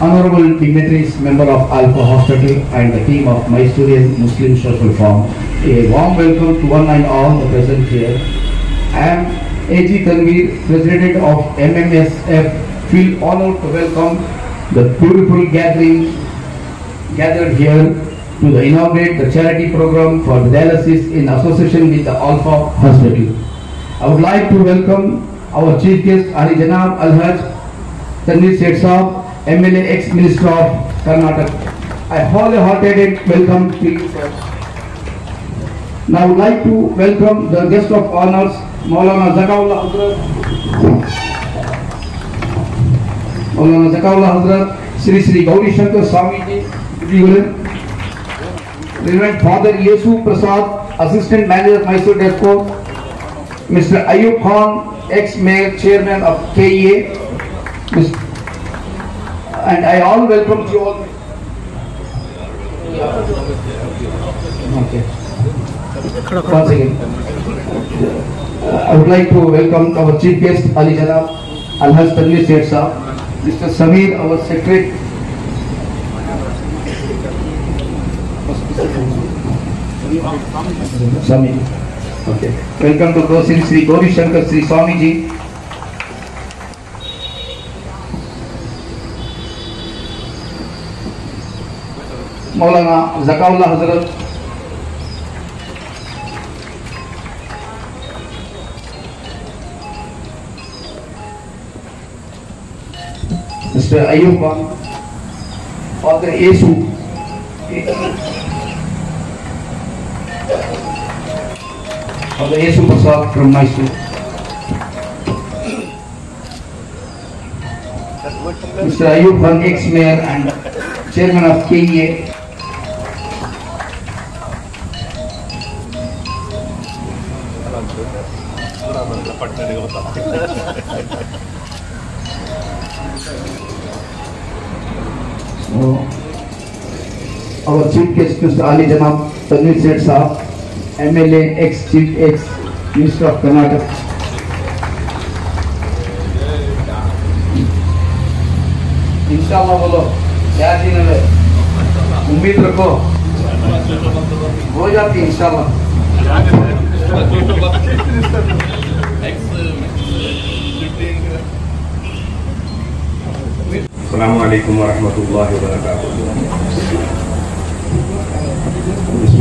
Honorable dignitaries, member of Alpha Hospital and the team of Mysorean Muslim Social Forum, a warm welcome to one and all the present here. I am A.G. Tanveer, President of MMSF, feel honored to welcome the beautiful gathering gathered here to inaugurate the charity program for dialysis in association with the Alpha Hospital. I would like to welcome our chief guest Ali Janab Alhaj Tanveer Seth Saab, MLA ex-Minister of Karnataka. I wholehearted welcome to you sir. Now I would like to welcome the guest of honors Maulana Zakaullah Hazrat. Maulana Zakaullah Hazrat, Sri Sri Gauri Shankar Swami Ji, Reverend Father Yesu Prasad, Assistant Manager of Mysore Depot, Mr. Ayub Khan, ex-mayor, chairman of KEA, and I all welcome you all. Okay. Once again, I would like to welcome our chief guest Ali Janab Alhaj Tanveer Seth Saab, Mr. Samir, our secretary. Swami. Okay welcome to गो श्री श्री गौरी शंकर श्री स्वामी जी मौलाना जकाउल्ला हज़रत और Father Yesu Prasad from Mysore. Mr. Ayub Khan, ex-mayor and chairman of KEA. So, our chief guest Mr. Ali Janab Tanveer Seth Saab, MLA, ex chief ex minister of Karnataka इंशाल्लाह बोलो क्या दिन है उम्मीद रखो हो जाती इंशाल्लाह अलैक्म वरहमतुल्लाहि वबरकातुहू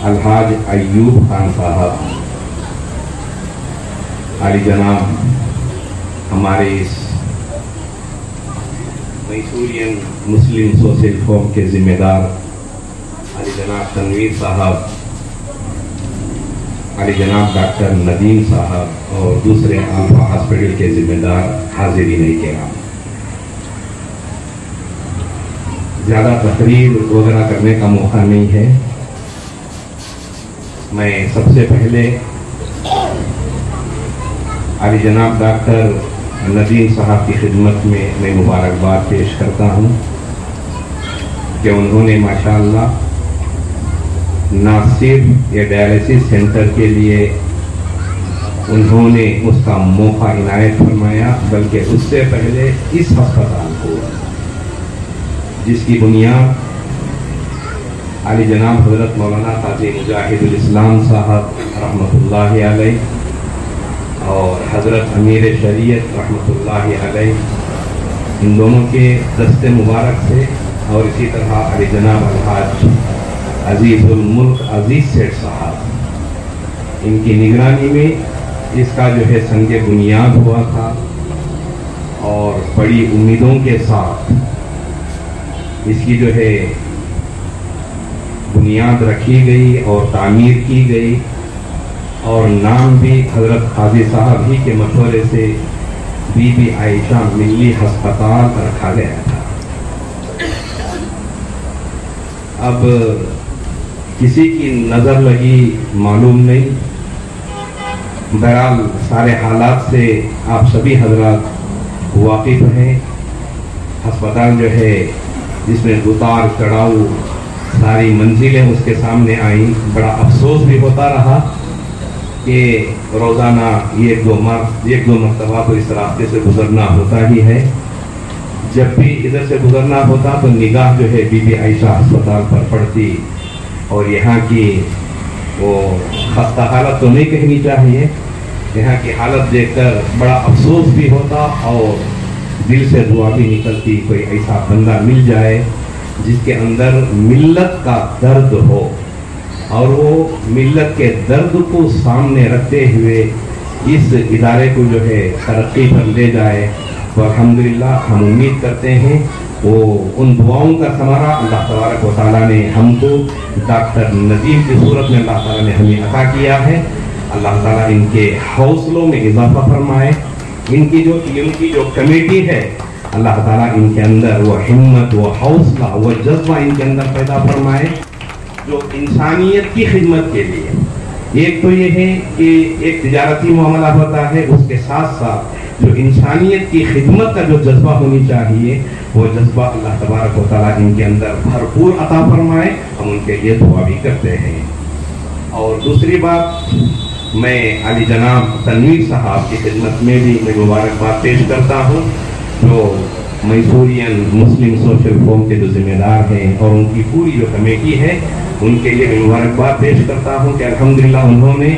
अलहाज अयूब खान साहब। अली जनाब, हमारे इस मैसूरियन मुस्लिम सोशल फॉर्म के जिम्मेदार अली जनाब तनवीर साहब अली जनाब डॉक्टर नदीम साहब और दूसरे आल्फा हॉस्पिटल के जिम्मेदार हाजिरी नहीं किया ज़्यादा तकरीर वगैरह करने का मौका नहीं है। मैं सबसे पहले अली जनाब डॉक्टर नदीम साहब की खिदमत में मैं मुबारकबाद पेश करता हूँ कि उन्होंने, माशाल्लाह, ना सिर्फ़ ये डायलिसिस सेंटर के लिए उन्होंने उसका मौका इनायत फरमाया, बल्कि उससे पहले इस अस्पताल को, जिसकी बुनियाद अली जनाब हज़रत मौलाना काजी मुजाहिदुल इस्लाम साहब रहमतुल्लाह अलैह और हज़रत अमीर शरीयत रहमतुल्लाह अलैह इन दोनों के दस्ते मुबारक से और इसी तरह अली जनाब अलहाज अजीज़ुल मुल्क अज़ीज़ सेठ साहब इनकी निगरानी में इसका जो है संग बुनियाद हुआ था और बड़ी उम्मीदों के साथ इसकी जो है बुनियाद रखी गई और तामीर की गई और नाम भी हज़रत काजी साहब ही के मशवरे से बीबी आयशा मिली अस्पताल रखा गया था। अब किसी की नज़र लगी मालूम नहीं। बहरहाल सारे हालात से आप सभी हज़रत वाकिफ हैं। अस्पताल जो है, जिसमें उतार चढ़ाव सारी मंजिलें उसके सामने आई। बड़ा अफसोस भी होता रहा कि रोज़ाना एक दो मर एक दो मरतबा तो इस रास्ते से गुजरना होता ही है। जब भी इधर से गुजरना होता तो निगाह जो है बीबी आयशा अस्पताल पर पड़ती और यहाँ की वो खस्ता हालत तो नहीं कहनी चाहिए। यहाँ की हालत देखकर बड़ा अफसोस भी होता और दिल से दुआ भी निकलती, कोई ऐसा बंदा मिल जाए। जिसके अंदर मिल्लत का दर्द हो और वो मिल्लत के दर्द को सामने रखते हुए इस इदारे को जो है तरक्की पर ले जाए। तो अल्हम्दुलिल्लाह, हम उम्मीद करते हैं वो उन दुआओं का समारा अल्लाह तबारक व तआला ने हमको, डॉक्टर नदीम की सूरत में अल्लाह ताला ने हमें अता किया है। अल्लाह ताला इनके हौसलों में इजाफा फरमाए। इनकी जो इनकी जो कमेटी है अल्लाह ताला इनके अंदर वो हिम्मत, वो हौसला, वो जज्बा इनके अंदर पैदा फरमाए जो इंसानियत की खिदमत के लिए। एक तो ये है कि एक तजारती मामला होता है, उसके साथ साथ जो इंसानियत की खिदमत का जो जज्बा होनी चाहिए, वो जज्बा अल्लाह तबारक व तआला इनके अंदर भरपूर अता फरमाए, हम उनके लिए दुआ भी करते हैं। और दूसरी बात, मैं अली जनाब तनवीर साहब की खिदमत में भी मैं मुबारकबाद पेश करता हूँ, जो मैसूरियन मुस्लिम सोशल फोरम के जो जिम्मेदार हैं और उनकी पूरी जो कमेटी है, उनके लिए मैं मुबारकबाद पेश करता हूँ कि अल्हम्दुलिल्लाह उन्होंने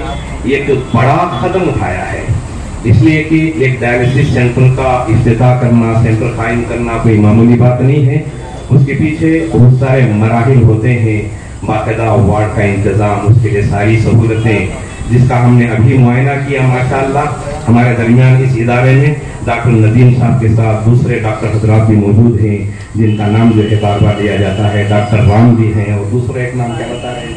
एक बड़ा कदम उठाया है। इसलिए कि एक डायलिसिस सेंटर का इफ्तिताह करना सेंटर कायम करना कोई मामूली बात नहीं है। उसके पीछे बहुत सारे मराहल होते हैं, बाकायदा वार्ड का इंतज़ाम, उसके लिए सारी सहूलतें, जिसका हमने अभी मुआयना किया, माशाल्लाह, हमारे दरमियान इस इदारे में। डॉक्टर नदीम साहब के साथ दूसरे डॉक्टर हजरात भी मौजूद हैं, जिनका नाम जो है बार बार लिया जाता है। डॉक्टर राम भी हैं और दूसरा एक नाम क्या बता रहे हैं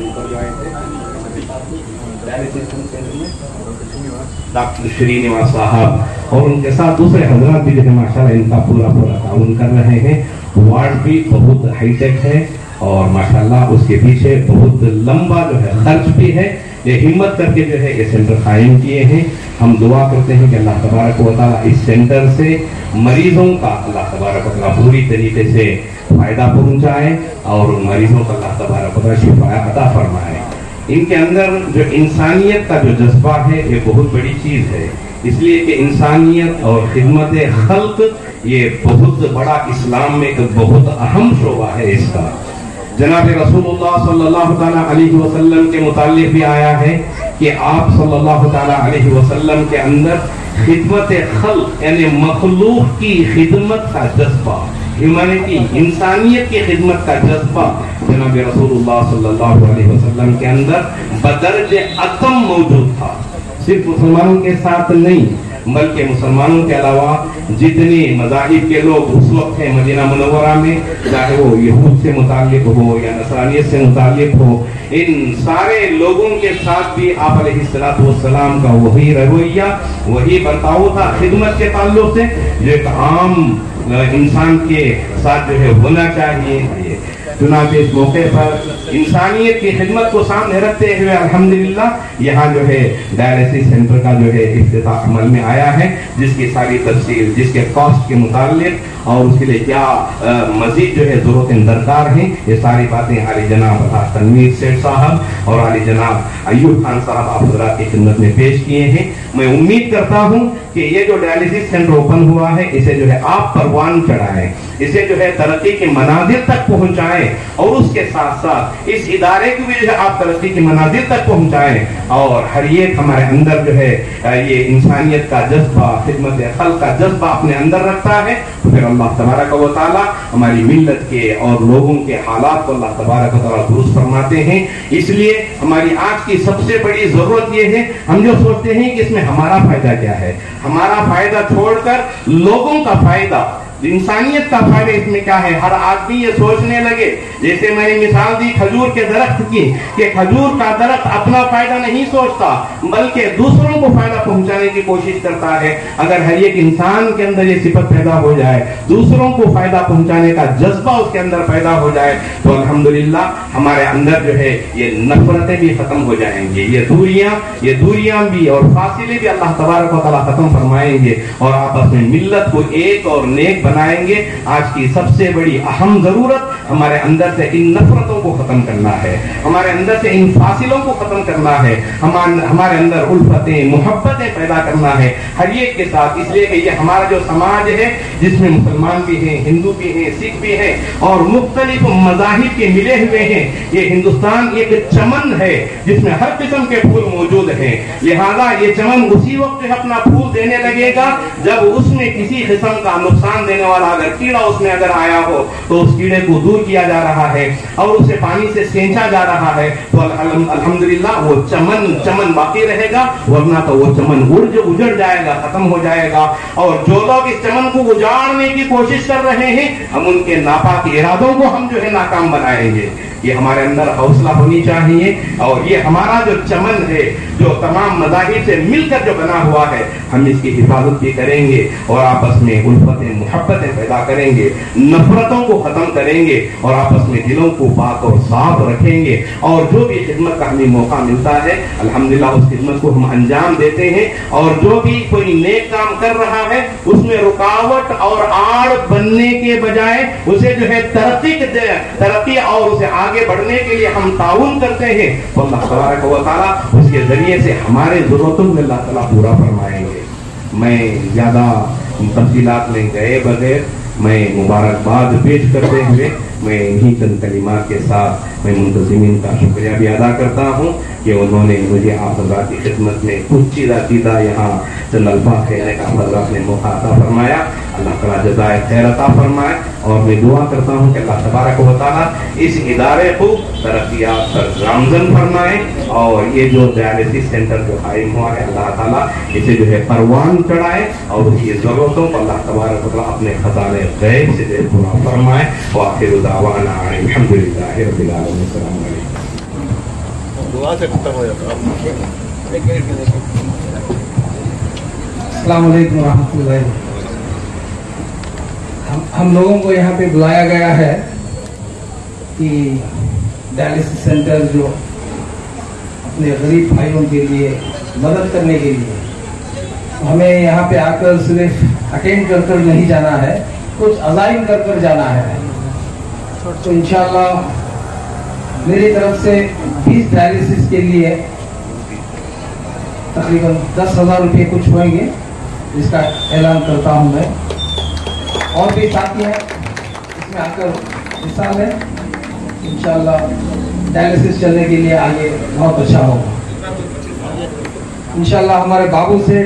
डॉक्टर श्रीनिवास साहब और उनके साथ दूसरे हजरात भी जो है माशा इनका पूरा पूरा ताउन कर रहे हैं। वार्ड भी बहुत हाईटेक है और माशाल्लाह उसके पीछे बहुत लंबा जो है खर्च भी है। ये हिम्मत करके जो है, ये सेंटर कायम किए हैं। हम दुआ करते हैं कि अल्लाह तबारक व तआला इस सेंटर से मरीजों का अल्लाह तबारक व तआला पूरी तरीके से फ़ायदा पहुँचाए और उन मरीजों का अल्लाह तबारक व तआला शिफा अता फरमाए। इनके अंदर जो इंसानियत का जो जज्बा है, ये बहुत बड़ी चीज़ है। इसलिए कि इंसानियत और खिदमत खल्क, ये बहुत बड़ा इस्लाम में एक बहुत अहम शोबा है इसका। जनाब रसूलुल्लाह सल्लल्लाहु अलैहि वसल्लम के मुतालिक भी आया है कि आप सल्लल्लाहु अलैहि वसल्लम के अंदर खिदमत खल यानी मखलूक की खिदमत का जज्बा ह्यूमैनिटी इंसानियत की खिदमत का जज्बा, जनाब रसूलुल्लाह सल्लल्लाहु अलैहि वसल्लम के अंदर बदर्ज अतम मौजूद था। सिर्फ़ मुसलमानों के साथ नहीं बल्कि मुसलमानों के अलावा जितने मजाहिब के लोग उस वक्त हैं मदीना मुनवरा में, चाहे वो यहूद से मुतालिक हो या नसरानियत से मुतालिक हो, इन सारे लोगों के साथ भी आप सलाम का वही रवैया, वही बर्ताव था खिदमत के ताल्लुक से, जो एक आम इंसान के साथ जो है होना चाहिए। चुनाव इस मौके पर इंसानियत की खिदमत को सामने रखते हुए अल्हम्दुलिल्लाह यहाँ जो है डायलिसिस सेंटर का जो है इफ्तिताह अमल में आया है, जिसकी सारी तफसील, जिसके कॉस्ट के मुतालिक और उसके लिए क्या मजीद जो है जरूरतें दरकार हैं, ये सारी बातें अली जनाब तनवीर सेठ साहब और अली जनाब अयूब खान साहब आप हजरात की खिदमत में पेश किए हैं। मैं उम्मीद करता हूँ कि ये जो डायलिसिस सेंटर ओपन हुआ है, इसे जो है आप परवान चढ़ाएँ, इसे जो है तरक्की के मनाजिर तक पहुंचाएँ और उसके साथ साथ इस इदारे को भी जो है आप तरक्की के मनाजिर तक पहुंचाएँ। और हर एक हमारे अंदर जो है ये इंसानियत का जज्बा, खिदमत खल का जज्बा अपने अंदर रखता है। तो फिर अल्लाह तबारक व ताला हमारी मिल्लत के और लोगों के हालात को अल्लाह तबारक व ताला दुरुस्त फरमाते हैं। इसलिए हमारी आज की सबसे बड़ी ज़रूरत यह है, हम जो सोचते हैं कि इसमें हमारा फ़ायदा क्या है? हमारा फ़ायदा छोड़कर लोगों का फ़ायदा इंसानियत का फ़ायदा इसमें क्या है? हर आदमी ये सोचने लगे, जैसे मैंने मिसाल दी खजूर के दरख्त की, कि खजूर का दरख्त अपना फ़ायदा नहीं सोचता, बल्कि दूसरों को फ़ायदा पहुँचाने की कोशिश करता है। अगर हर एक इंसान के अंदर ये सिफत पैदा हो जाए, दूसरों को फ़ायदा पहुँचाने का जज्बा उसके अंदर पैदा हो जाए तो अल्हम्दुलिल्लाह हमारे अंदर जो है ये नफरतें भी खत्म हो जाएँगी। ये दूरियाँ ये दूरियाँ भी और फासिले भी अल्लाह तबारक खत्म फरमाएँगे और आपस में मिल्लत को एक और नेक बनाएँगे। आज की सबसे बड़ी अहम ज़रूरत हमारे अंदर से इन नफरतों को खत्म करना है। हमारे अंदर से इन फासिलों को खत्म करना है। हमारे अंदर उल्फतें, मोहब्बतें पैदा करना है। हर एक के साथ, इसलिए कि ये हमारा जो समाज है, जिसमें मुसलमान भी हैं, हिंदू भी हैं, सिख भी हैं, और मुख्तलिफ़ मजाहिब के मिले हुए हैं, ये हिंदुस्तान एक चमन है, जिसमें हर किस्म के फूल मौजूद हैं। लिहाजा ये चमन उसी वक्त अपना फूल देने लगेगा, जब उसमें किसी किस्म का नुकसान देने वाला अगर कीड़ा उसमें अगर आया हो तो उस कीड़े को दूर किया जा रहा है। और उसे पानी से सेंचा जा रहा है तो अल्हम- अल्हम्दुलिल्लाह वो चमन चमन बाकी रहेगा, वरना तो वो चमन उड़ जो उजड़ जाएगा, खत्म हो जाएगा। और जो लोग इस चमन को उजाड़ने की कोशिश कर रहे हैं, हम उनके नापाक इरादों को हम जो है नाकाम बनाएँगे। ये हमारे अंदर हौसला होनी चाहिए और ये हमारा जो चमन है, जो तमाम मजाहिब से मिलकर जो बना हुआ है, हम इसकी हिफाजत भी करेंगे और आपस में उल्फतें, मोहब्बतें पैदा करेंगे, नफरतों को खत्म करेंगे और आपस में दिलों को पाक और साफ़ रखेंगे और जो भी खिदमत का हमें मौका मिलता है, अल्हम्दुलिल्लाह उस खिदमत को हम अंजाम देते हैं और जो भी कोई नेक काम कर रहा है, उसमें रुकावट और आड़ बनने के बजाय उसे जो है तरक्की तरक्की और उसे आगे बढ़ने के लिए हम ताउन करते हैं तो अल्लाह तबारक व तआला उसके ज़रिए से हमारे जरूरतों में अल्लाह ताला पूरा फरमाएँगे। मैं ज़्यादा तफसीलात में गए बगैर, मैं मुबारकबाद पेश करते हुए, मैं इन्हीं चंद कलिमात के साथ मैं मुंतजिमिन का शुक्रिया भी अदा करता हूँ कि उन्होंने मुझे आप हजरात की खिदमत में कुछ चीज़ा चीज़ा यहाँ चंद अल्फाज कहने का हजरात ने मौका अता फरमाया। अल्लाह तला जजाय खैर अता फरमाए और मैं दुआ करता हूँ कि अल्लाह तबारक व तआला इस इदारे को तरक्यात पर गामजन फरमाए और ये जो डायलिसिस सेंटर जो कायम हुआ है अल्लाह ताला इसे जो है परवान चढ़ाए और उसकी ज़रूरतों को अल्लाह तबारक व अपने खजाने गैब से जो है पूरा फरमाए। और आखिर दावाना वालेकुम दुआ से खत्म हो जाता अस्सलाम वालेकुम रहमतुल्लाहि हम हम लोगों को यहाँ पे बुलाया गया है कि डायलिसिस सेंटर जो अपने गरीब भाइयों के लिए मदद करने के लिए। हमें यहाँ पे आकर सिर्फ़ अटेंड कर कर नहीं जाना है, कुछ अजाइन कर कर जाना है। तो इंशाल्लाह मेरी तरफ़ से 20 डायलिसिस के लिए तकरीबन दस हज़ार रुपये कुछ होंगे इसका ऐलान करता हूँ मैं। और भी साथी हैं। इसमें आकर हिस्सा लें इंशाल्लाह डायलिसिस चलने के लिए आगे बहुत अच्छा होगा। इंशाल्लाह हमारे बाबू से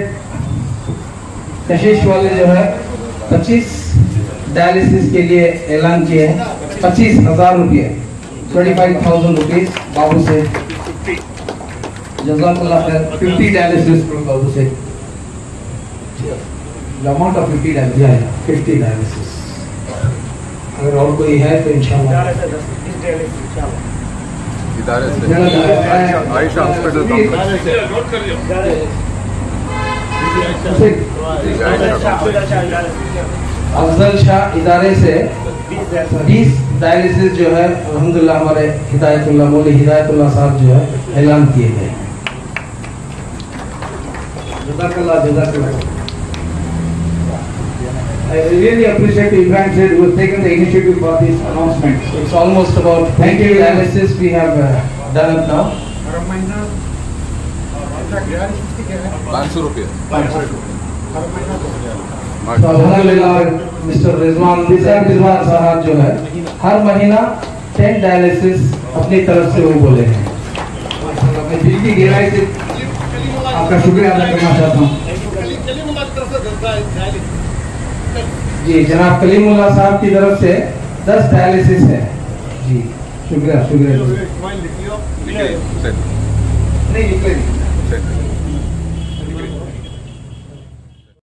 कशिश वाले जो है 25 डायलिसिस के लिए ऐलान किए हैं। पच्चीस हज़ार रुपये। ट्वेंटी फाइव थाउज़ेंड रुपीज़ बाबू से। जजाकल्ला 50 डायलिसिस बाबू से। The amount of 50 dialysis. Yeah, yeah, 50 dialysis. अगर और कोई है तो इंशाल्लाह। इदारे से। आयशा हॉस्पिटल अफजल शाह इदारे से। 20 डायलिसिस जो है अल्हम्दुलिल्लाह हमारे हिदायतुल्लाह मौली हिदायतुल्लाह साहब जो है ऐलान किए गए। जजाकल्लाह जजाकल्लाह। I really appreciate Ibrahim said who has taken the initiative for this announcement. It's almost about 20 dialysis we have uh, done up now. तो मिस्टर रिजवान रिजवान साहब जो है हर महीना 10 डायलिसिस अपनी तरफ़ से वो बोले हैं मैं दिल की गहराई से आपका शुक्रिया अदा करना चाहता हूँ जी जनाब कलीमुल्ला साहब की तरफ़ से 10 डायलिसिस है। जी शुक्रिया शुक्रिया नहीं